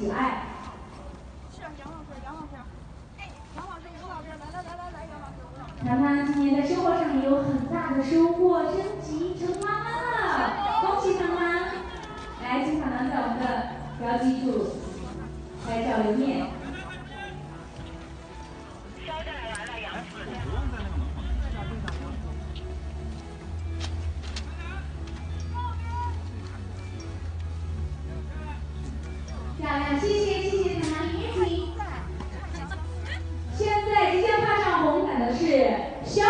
喜爱。是杨老师，杨老师，哎，杨老师，吴老师，来来来来来，杨老师，吴老师。谈谈今年在生活上也有很大的收获，升级成妈妈了，恭喜妈妈！来，请小楠在我们的标记处拍照留念。谢谢谢谢你们的殷勤现在即将踏上红毯的是肖